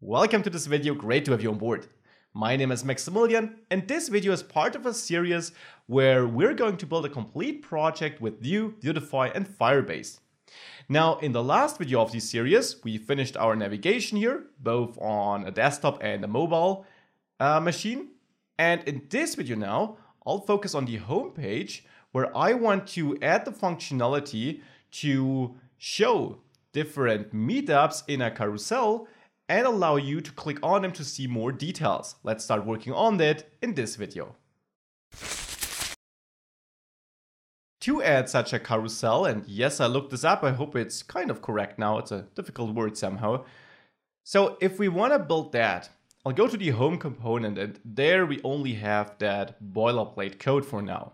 Welcome to this video, great to have you on board. My name is Maximilian and this video is part of a series where we're going to build a complete project with Vue, Vuetify and Firebase. Now in the last video of this series we finished our navigation here, both on a desktop and a mobile uh, machine. And in this video now, I'll focus on the home page where I want to add the functionality to show different meetups in a carousel and allow you to click on them to see more details. Let's start working on that in this video. To add such a carousel, and yes, I looked this up, I hope it's kind of correct now, it's a difficult word somehow. So if we want to build that, I'll go to the home component and there we only have that boilerplate code for now.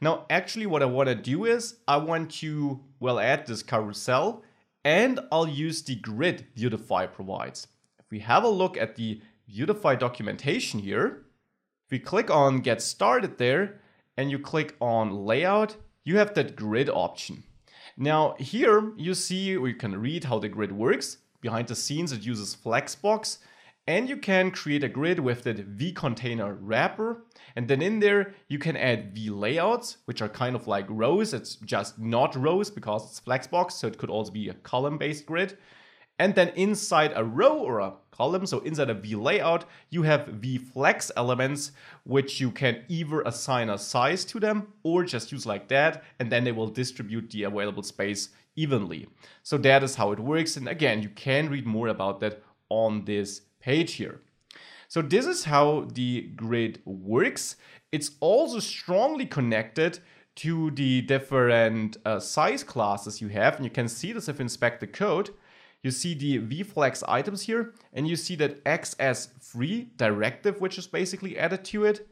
Now actually what I want to do is I want to, well, add this carousel and I'll use the grid Vuetify provides. If we have a look at the Vuetify documentation here, if we click on get started there and you click on layout, you have that grid option. Now here you see, we can read how the grid works. Behind the scenes it uses Flexbox and you can create a grid with the vContainer wrapper. And then in there, you can add vlayouts, which are kind of like rows. It's just not rows because it's Flexbox, so it could also be a column-based grid. And then inside a row or a column, so inside a vlayout, you have vflex elements, which you can either assign a size to them or just use like that, and then they will distribute the available space evenly. So that is how it works. And again, you can read more about that on this page here. So this is how the grid works. It's also strongly connected to the different uh, size classes you have. And you can see this if you inspect the code. You see the vflex items here, and you see that XS3 directive, which is basically added to it.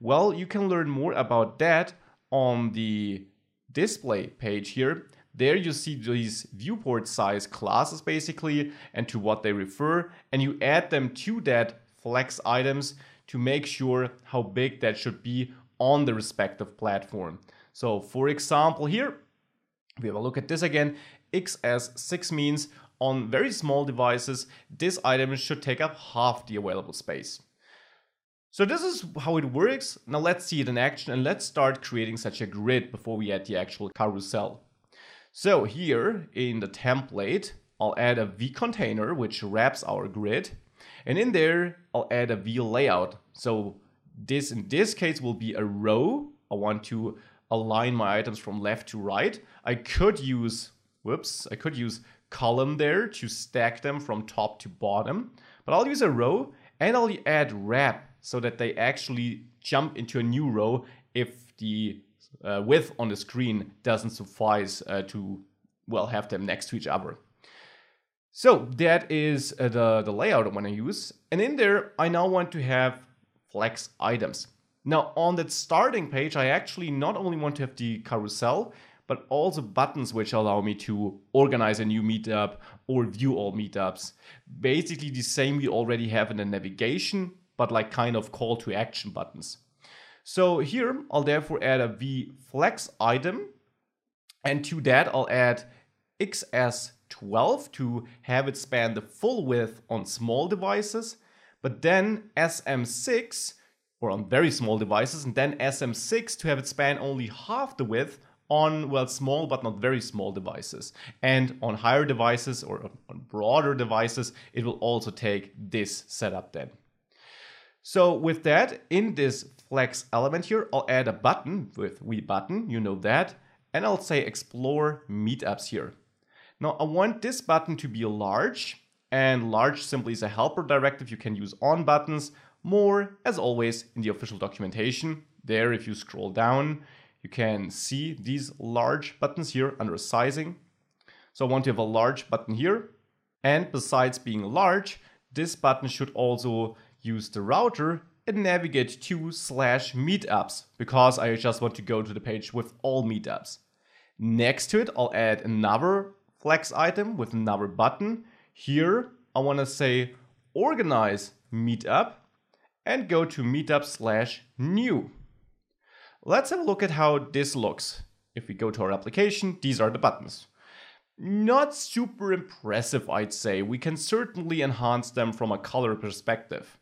Well, you can learn more about that on the display page here. There you see these viewport size classes basically and to what they refer and you add them to that flex items to make sure how big that should be on the respective platform. So for example here, we have a look at this again, XS6 means on very small devices, this item should take up half the available space. So this is how it works. Now let's see it in action and let's start creating such a grid before we add the actual carousel. So here in the template, I'll add a V container, which wraps our grid. And in there, I'll add a V layout. So this, in this case, will be a row. I want to align my items from left to right. I could use, whoops, I could use column there to stack them from top to bottom. But I'll use a row and I'll add wrap so that they actually jump into a new row if the uh, width on the screen doesn't suffice uh, to, well, have them next to each other. So that is uh, the, the layout I want to use. And in there, I now want to have flex items. Now on that starting page, I actually not only want to have the carousel, but also buttons which allow me to organize a new meetup or view all meetups. Basically the same we already have in the navigation, but like kind of call to action buttons. So here I'll therefore add a vflex item. And to that I'll add XS12 to have it span the full width on small devices, but then SM6 or on very small devices and then SM6 to have it span only half the width on well small but not very small devices. And on higher devices or on broader devices it will also take this setup then. So with that, in this flex element here, I'll add a button with we button, you know that, and I'll say explore meetups here. Now I want this button to be large, and large simply is a helper directive you can use on buttons. More, as always, in the official documentation. There, if you scroll down, you can see these large buttons here under sizing. So I want to have a large button here. And besides being large, this button should also use the router and navigate to slash meetups because I just want to go to the page with all meetups. Next to it, I'll add another flex item with another button. Here, I want to say organize meetup and go to meetup slash new. Let's have a look at how this looks. If we go to our application, these are the buttons. not super impressive, I'd say. We can certainly enhance them from a color perspective.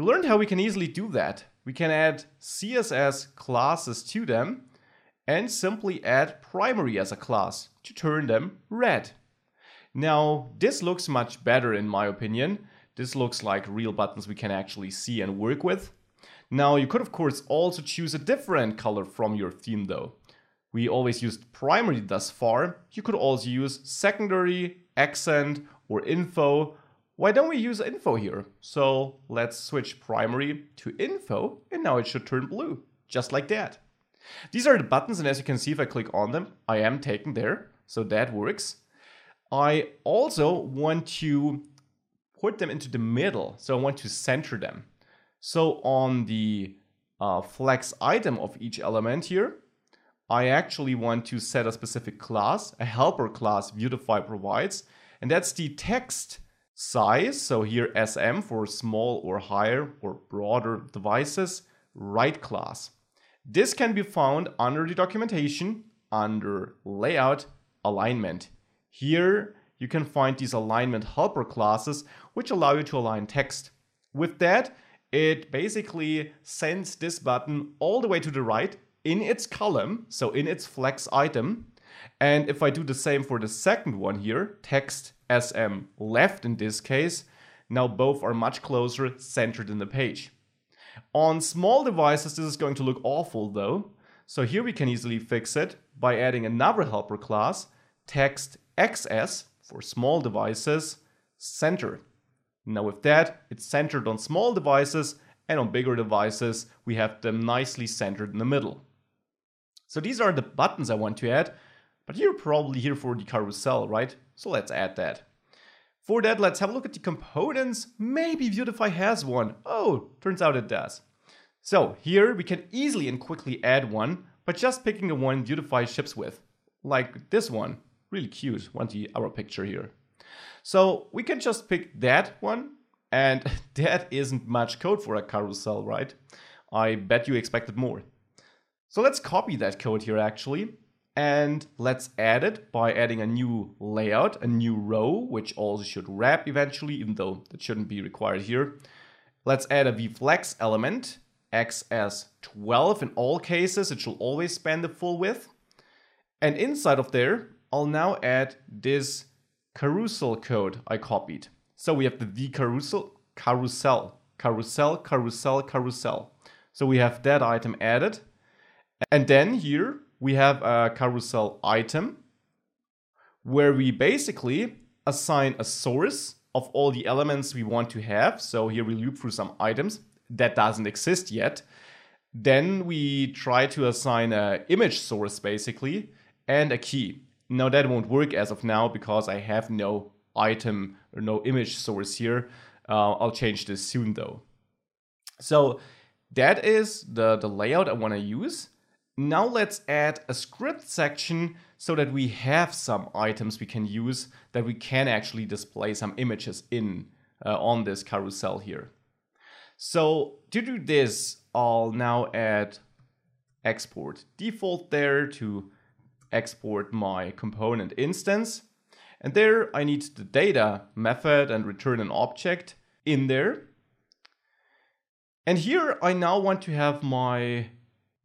We learned how we can easily do that. We can add CSS classes to them and simply add primary as a class to turn them red. Now, this looks much better in my opinion. This looks like real buttons we can actually see and work with. Now, you could of course also choose a different color from your theme though. We always used primary thus far. You could also use secondary, accent, or info. Why don't we use info here? So let's switch primary to info, and now it should turn blue, just like that. These are the buttons, and as you can see, if I click on them, I am taken there, so that works. I also want to put them into the middle, so I want to center them. So on the uh, flex item of each element here, I actually want to set a specific class, a helper class Vuetify provides, and that's the text size. So here SM for small or higher or broader devices, right class. This can be found under the documentation, under layout, alignment. Here you can find these alignment helper classes, which allow you to align text. With that, it basically sends this button all the way to the right in its column, so in its flex item. And if I do the same for the second one here, text SM left in this case, now both are much closer centered in the page. On small devices, this is going to look awful though. So here we can easily fix it by adding another helper class, text XS for small devices, center. Now with that, it's centered on small devices and on bigger devices, we have them nicely centered in the middle. So these are the buttons I want to add, but you're probably here for the carousel, right? So let's add that. For that, let's have a look at the components. Maybe Vuetify has one. Oh, turns out it does. So here we can easily and quickly add one by just picking the one Vuetify ships with. Like this one. Really cute, one the our picture here. So we can just pick that one and that isn't much code for a carousel, right? I bet you expected more. So let's copy that code here actually. And let's add it by adding a new layout, a new row, which also should wrap eventually, even though that shouldn't be required here. Let's add a vflex element, XS12 in all cases, it should always span the full width. And inside of there, I'll now add this carousel code I copied. So we have the v carousel, carousel, carousel, carousel, carousel. So we have that item added. And then here we have a carousel item where we basically assign a source of all the elements we want to have. So here we loop through some items that doesn't exist yet. Then we try to assign a image source basically and a key. Now that won't work as of now because I have no item or no image source here. Uh, I'll change this soon though. So that is the, the layout I want to use. Now let's add a script section so that we have some items we can use that we can actually display some images in uh, on this carousel here. So to do this, I'll now add export default there to export my component instance. And there I need the data method and return an object in there. And here I now want to have my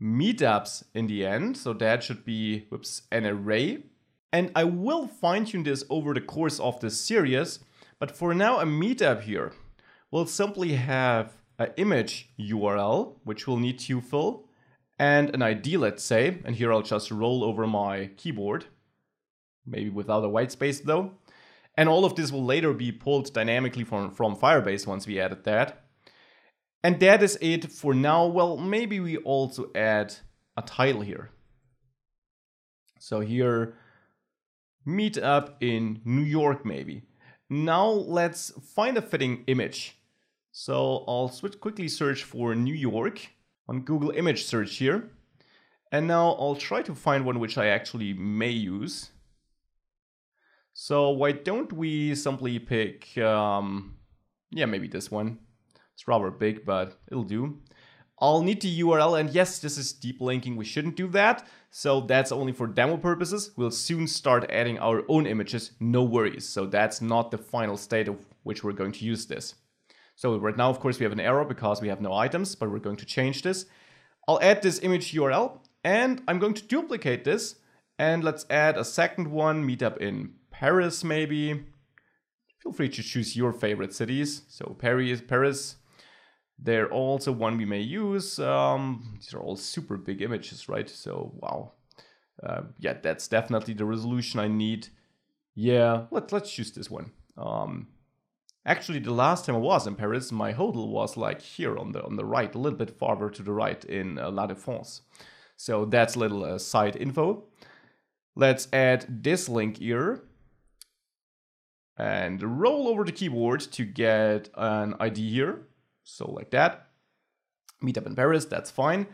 meetups in the end. So that should be whoops, an array. And I will fine tune this over the course of this series. But for now, a meetup here will simply have an image URL, which we'll need to fill, and an ID, let's say. And here I'll just roll over my keyboard, maybe without a white space though. And all of this will later be pulled dynamically from, from Firebase once we added that. And that is it for now. Well, maybe we also add a title here. So here, meet up in New York maybe. Now let's find a fitting image. So I'll quickly search for New York on Google image search here. And now I'll try to find one which I actually may use. So why don't we simply pick, um, yeah, maybe this one. It's rather big, but it'll do. I'll need the URL, and yes, this is deep linking, we shouldn't do that. So that's only for demo purposes. We'll soon start adding our own images, no worries. So that's not the final state of which we're going to use this. So right now, of course, we have an error because we have no items, but we're going to change this. I'll add this image URL, and I'm going to duplicate this, and let's add a second one, meetup in Paris maybe. Feel free to choose your favorite cities. So Paris, Paris, they're also one we may use. Um, these are all super big images, right? So, wow. Uh, yeah, that's definitely the resolution I need. Yeah, let's let's choose this one. Um, actually, the last time I was in Paris, my hotel was like here on the on the right, a little bit farther to the right in uh, La Défense. So that's a little uh, side info. Let's add this link here and roll over the keyboard to get an ID here. So like that. Meetup in Paris, that's fine.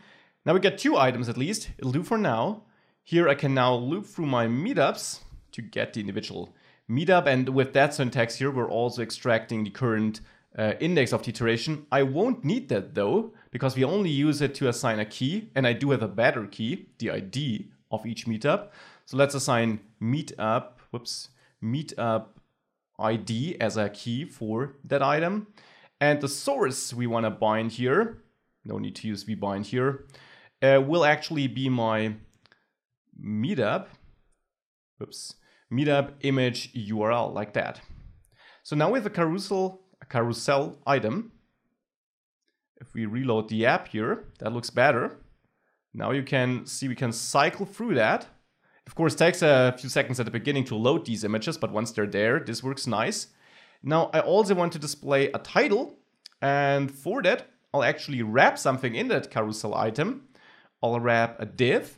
Now we get two items at least. It'll do for now. Here I can now loop through my meetups to get the individual meetup. And with that syntax here, we're also extracting the current uh, index of the iteration. I won't need that though, because we only use it to assign a key. And I do have a better key, the ID of each meetup. So let's assign meetup, whoops, meetup ID as a key for that item. And the source we want to bind here, no need to use vbind here, uh, will actually be my meetup, oops, meetup image URL like that. So now we have a carousel, a carousel item. If we reload the app here, that looks better. Now you can see we can cycle through that. Of course, takes a few seconds at the beginning to load these images, but once they're there, this works nice. Now I also want to display a title and for that I'll actually wrap something in that carousel item. I'll wrap a div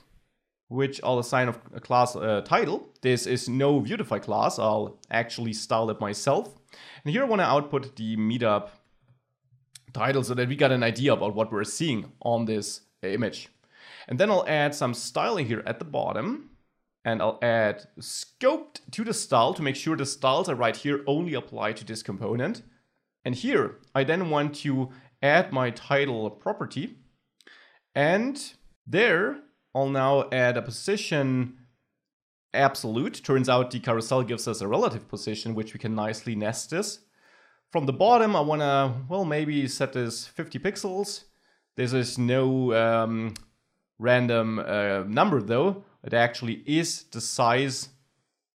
which I'll assign of a class uh, title. This is no Vuetify class, I'll actually style it myself. And here I want to output the meetup title so that we got an idea about what we're seeing on this image. And then I'll add some styling here at the bottom and I'll add scoped to the style to make sure the styles I write here only apply to this component. And here, I then want to add my title property. And there, I'll now add a position absolute. Turns out the carousel gives us a relative position, which we can nicely nest this. From the bottom, I want to, well, maybe set this 50 pixels. This is no um, random uh, number though. It actually is the size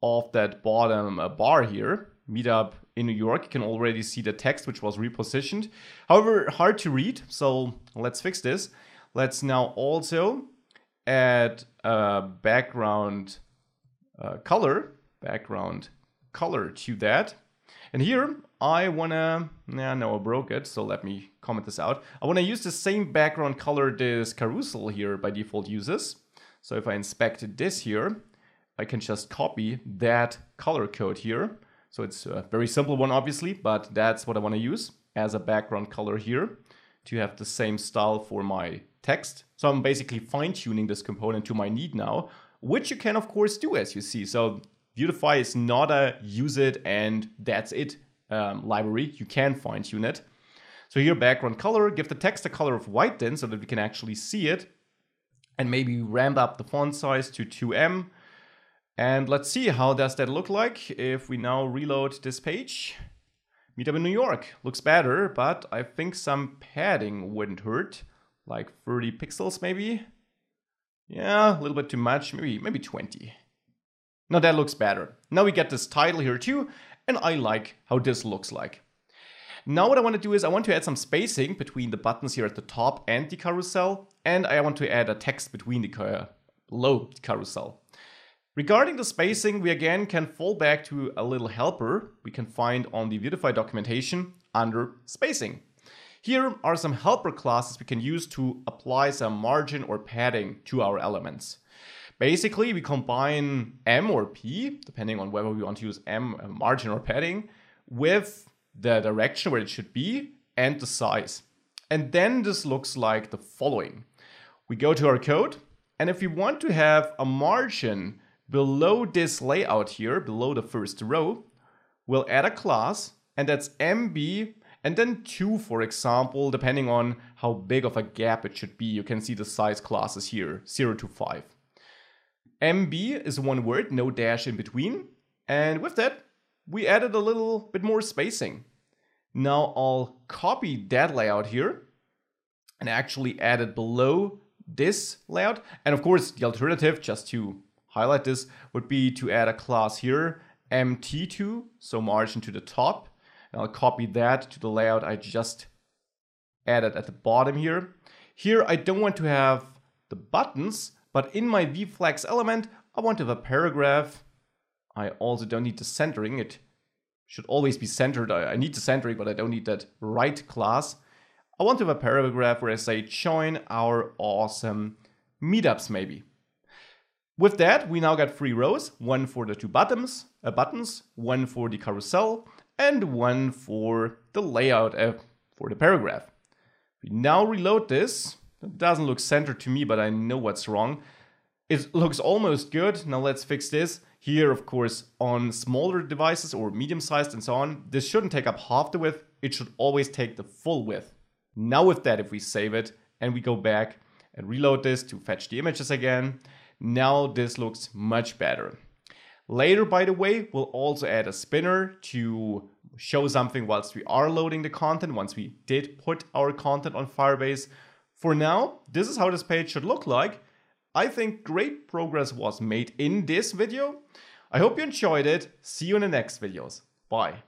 of that bottom uh, bar here. Meetup in New York, you can already see the text which was repositioned. However, hard to read, so let's fix this. Let's now also add a background uh, color, background color to that. And here I wanna, yeah, no, I broke it, so let me comment this out. I wanna use the same background color this carousel here by default uses. So if I inspect this here, I can just copy that color code here. So it's a very simple one, obviously, but that's what I want to use as a background color here to have the same style for my text. So I'm basically fine tuning this component to my need now, which you can of course do as you see. So Vuetify is not a use it and that's it um, library. You can fine tune it. So here background color, give the text a color of white then so that we can actually see it and maybe ramp up the font size to 2em. And let's see how does that look like if we now reload this page. Meetup in New York looks better, but I think some padding wouldn't hurt, like 30 pixels maybe. Yeah, a little bit too much, maybe maybe 20. Now that looks better. Now we get this title here too, and I like how this looks like. Now what I want to do is I want to add some spacing between the buttons here at the top and the carousel, and I want to add a text between the uh, below the carousel. Regarding the spacing, we again can fall back to a little helper we can find on the Vuetify documentation under spacing. Here are some helper classes we can use to apply some margin or padding to our elements. Basically, we combine M or P, depending on whether we want to use M, uh, margin or padding, with the direction where it should be, and the size. And then this looks like the following. We go to our code, and if we want to have a margin below this layout here, below the first row, we'll add a class, and that's MB, and then 2 for example, depending on how big of a gap it should be. You can see the size classes here, 0 to 5. MB is one word, no dash in between. And with that, we added a little bit more spacing. Now I'll copy that layout here and actually add it below this layout. And of course, the alternative, just to highlight this, would be to add a class here, MT2, so margin to the top. And I'll copy that to the layout I just added at the bottom here. Here, I don't want to have the buttons, but in my vflex element, I want to have a paragraph. I also don't need the centering. It should always be centered. I need the centering, but I don't need that right class. I want to have a paragraph where I say join our awesome meetups maybe. With that, we now got three rows, one for the two buttons, uh, buttons, one for the carousel, and one for the layout uh, for the paragraph. We now reload this. It doesn't look centered to me, but I know what's wrong. It looks almost good. Now let's fix this. Here, of course, on smaller devices or medium-sized and so on, this shouldn't take up half the width. It should always take the full width. Now with that, if we save it and we go back and reload this to fetch the images again, now this looks much better. Later, by the way, we'll also add a spinner to show something whilst we are loading the content, once we did put our content on Firebase. For now, this is how this page should look like. I think great progress was made in this video. I hope you enjoyed it. See you in the next videos. Bye.